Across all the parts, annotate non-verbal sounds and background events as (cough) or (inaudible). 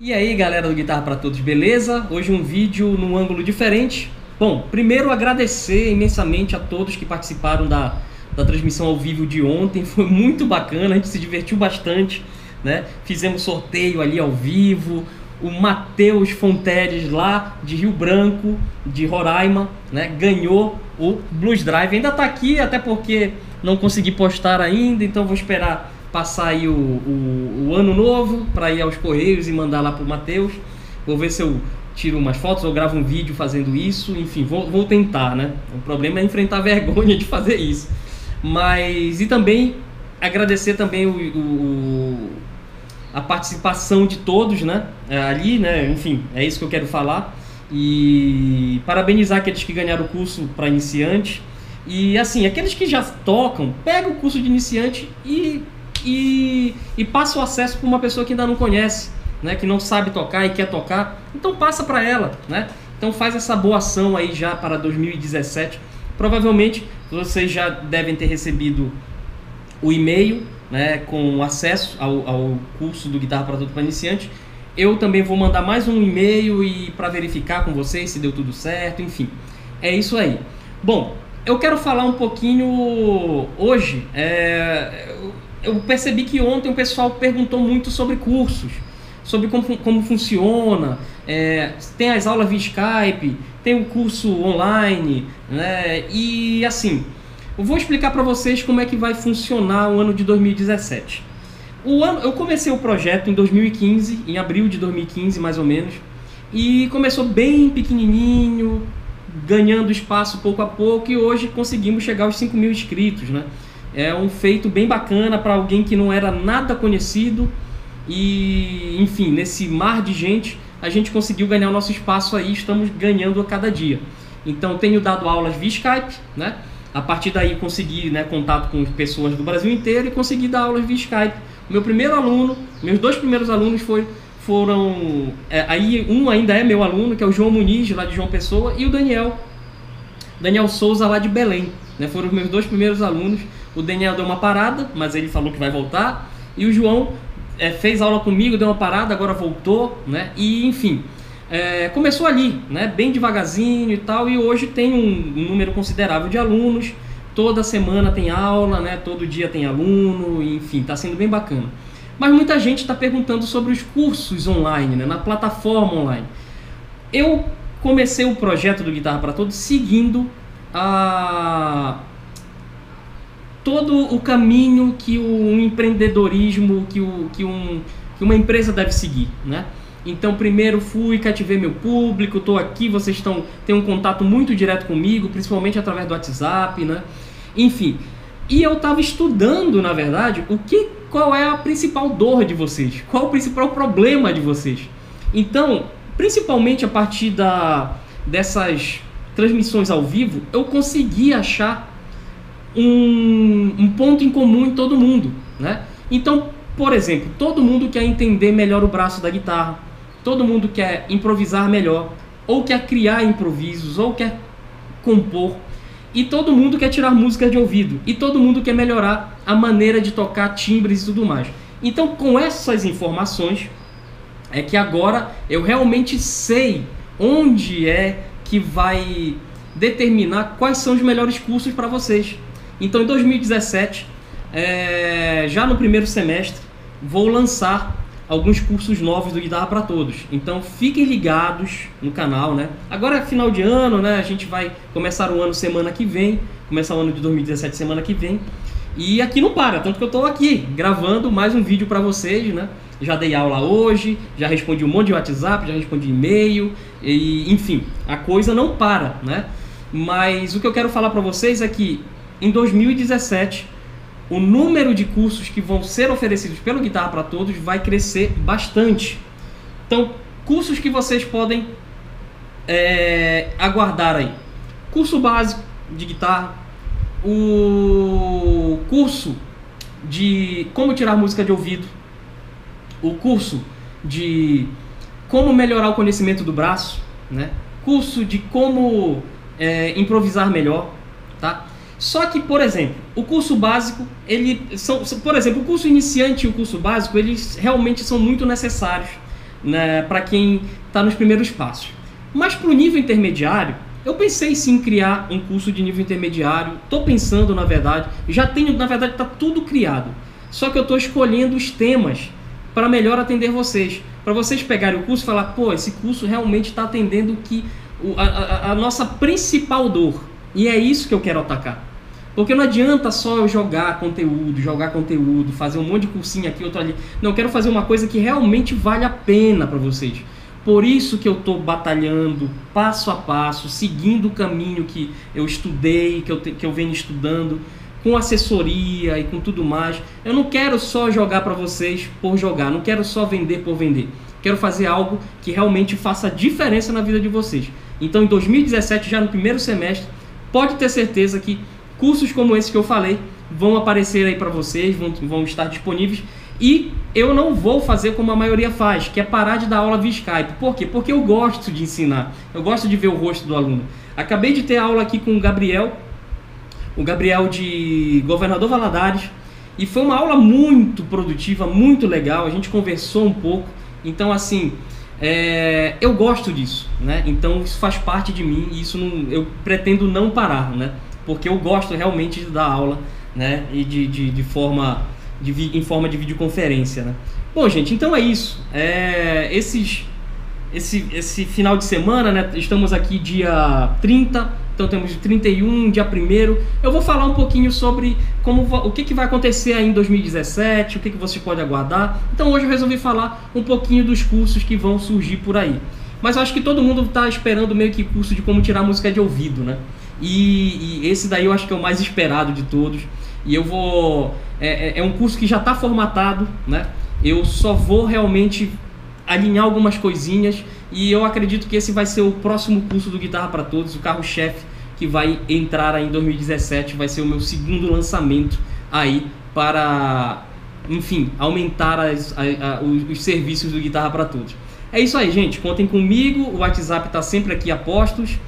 E aí galera do Guitarra para Todos, beleza? Hoje um vídeo num ângulo diferente. Bom, primeiro agradecer imensamente a todos que participaram da, da transmissão ao vivo de ontem, (laughs) foi muito bacana, a gente se divertiu bastante, né? Fizemos sorteio ali ao vivo, o Matheus Fonteres lá de Rio Branco, de Roraima, né? Ganhou o Blues Drive, ainda tá aqui, até porque não consegui postar ainda, então vou esperar passar aí o, o, o ano novo para ir aos Correios e mandar lá pro Matheus. Vou ver se eu tiro umas fotos ou gravo um vídeo fazendo isso. Enfim, vou, vou tentar, né? O problema é enfrentar a (laughs) vergonha de fazer isso. Mas, e também agradecer também o, o a participação de todos, né? É, ali, né? Enfim, é isso que eu quero falar. E parabenizar aqueles que ganharam o curso para iniciante. E assim, aqueles que já tocam, pega o curso de iniciante e e, e passa o acesso para uma pessoa que ainda não conhece, né, que não sabe tocar e quer tocar, então passa para ela, né? Então faz essa boa ação aí já para 2017. Provavelmente vocês já devem ter recebido o e-mail, né, com acesso ao, ao curso do Guitarra para Todo para Iniciante. Eu também vou mandar mais um e-mail e para verificar com vocês se deu tudo certo, enfim. É isso aí. Bom, eu quero falar um pouquinho hoje. É, eu percebi que ontem o pessoal perguntou muito sobre cursos, sobre como, como funciona, é, tem as aulas via Skype, tem o curso online, né? E assim, eu vou explicar para vocês como é que vai funcionar o ano de 2017. O ano, eu comecei o projeto em 2015, em abril de 2015 mais ou menos, e começou bem pequenininho, ganhando espaço pouco a pouco, e hoje conseguimos chegar aos 5 mil inscritos, né? É um feito bem bacana para alguém que não era nada conhecido e, enfim, nesse mar de gente, a gente conseguiu ganhar o nosso espaço aí, estamos ganhando a cada dia. Então, tenho dado aulas via Skype, né? A partir daí consegui né, contato com pessoas do Brasil inteiro e consegui dar aulas via Skype. Meu primeiro aluno, meus dois primeiros alunos foi, foram. É, aí um ainda é meu aluno, que é o João Muniz, lá de João Pessoa, e o Daniel, Daniel Souza, lá de Belém. Né, foram os meus dois primeiros alunos. O Daniel deu uma parada, mas ele falou que vai voltar. E o João é, fez aula comigo, deu uma parada, agora voltou, né? E enfim, é, começou ali, né? Bem devagarzinho e tal. E hoje tem um, um número considerável de alunos. Toda semana tem aula, né? Todo dia tem aluno, enfim, está sendo bem bacana. Mas muita gente está perguntando sobre os cursos online, né? Na plataforma online. Eu comecei o projeto do Guitarra para Todos seguindo a todo o caminho que o empreendedorismo, que, o, que, um, que uma empresa deve seguir, né? Então, primeiro fui, cativei meu público, estou aqui, vocês estão têm um contato muito direto comigo, principalmente através do WhatsApp, né? Enfim, e eu estava estudando, na verdade, o que, qual é a principal dor de vocês, qual o principal problema de vocês. Então, principalmente a partir da, dessas transmissões ao vivo, eu consegui achar um, um ponto em comum em todo mundo, né? Então, por exemplo, todo mundo quer entender melhor o braço da guitarra, todo mundo quer improvisar melhor, ou quer criar improvisos, ou quer compor, e todo mundo quer tirar música de ouvido, e todo mundo quer melhorar a maneira de tocar timbres e tudo mais. Então, com essas informações, é que agora eu realmente sei onde é que vai determinar quais são os melhores cursos para vocês. Então, em 2017, é, já no primeiro semestre, vou lançar alguns cursos novos do Guitarra para Todos. Então, fiquem ligados no canal, né? Agora é final de ano, né? A gente vai começar o ano semana que vem, começar o ano de 2017 semana que vem. E aqui não para, tanto que eu estou aqui gravando mais um vídeo para vocês, né? Já dei aula hoje, já respondi um monte de WhatsApp, já respondi e-mail, e enfim, a coisa não para, né? Mas o que eu quero falar para vocês é que em 2017, o número de cursos que vão ser oferecidos pelo Guitarra para Todos vai crescer bastante. Então, cursos que vocês podem é, aguardar aí. Curso básico de guitarra, o curso de como tirar música de ouvido, o curso de como melhorar o conhecimento do braço, né? curso de como é, improvisar melhor, tá? Só que, por exemplo, o curso básico, ele são, por exemplo, o curso iniciante e o curso básico, eles realmente são muito necessários né, para quem está nos primeiros passos. Mas para o nível intermediário, eu pensei sim em criar um curso de nível intermediário. Estou pensando, na verdade, já tenho, na verdade, está tudo criado. Só que eu estou escolhendo os temas para melhor atender vocês. Para vocês pegarem o curso e falar, pô, esse curso realmente está atendendo que a, a, a nossa principal dor. E é isso que eu quero atacar. Porque não adianta só eu jogar conteúdo, jogar conteúdo, fazer um monte de cursinho aqui, outro ali. Não, eu quero fazer uma coisa que realmente vale a pena para vocês. Por isso que eu estou batalhando passo a passo, seguindo o caminho que eu estudei, que eu, te, que eu venho estudando, com assessoria e com tudo mais. Eu não quero só jogar para vocês por jogar, não quero só vender por vender. Quero fazer algo que realmente faça diferença na vida de vocês. Então, em 2017, já no primeiro semestre, pode ter certeza que cursos como esse que eu falei vão aparecer aí para vocês, vão, vão estar disponíveis. E eu não vou fazer como a maioria faz, que é parar de dar aula via Skype. Por quê? Porque eu gosto de ensinar, eu gosto de ver o rosto do aluno. Acabei de ter aula aqui com o Gabriel, o Gabriel de Governador Valadares, e foi uma aula muito produtiva, muito legal. A gente conversou um pouco. Então, assim, é, eu gosto disso, né? Então isso faz parte de mim e isso não, eu pretendo não parar, né? Porque eu gosto realmente de dar aula, né? E de, de, de forma de, em forma de videoconferência, né? Bom, gente, então é isso. É, esses, esse, esse final de semana, né? Estamos aqui dia 30 então temos 31, dia 1 Eu vou falar um pouquinho sobre como, o que, que vai acontecer aí em 2017, o que, que você pode aguardar. Então hoje eu resolvi falar um pouquinho dos cursos que vão surgir por aí. Mas eu acho que todo mundo está esperando meio que curso de como tirar música de ouvido, né? E, e, esse daí eu acho que é o mais esperado de todos. E eu vou. É, é, é um curso que já está formatado, né? Eu só vou realmente alinhar algumas coisinhas e eu acredito que esse vai ser o próximo curso do Guitarra para Todos, o carro-chefe que vai entrar aí em 2017, vai ser o meu segundo lançamento aí para, enfim, aumentar as, a, a, os, os, serviços do Guitarra para Todos. É isso aí, gente. Contem comigo. O WhatsApp está sempre aqui a postos.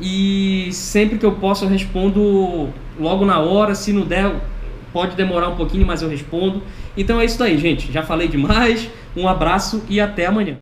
E sempre que eu posso eu respondo logo na hora. Se não der, pode demorar um pouquinho, mas eu respondo. Então é isso aí, gente. Já falei demais. Um abraço e até amanhã.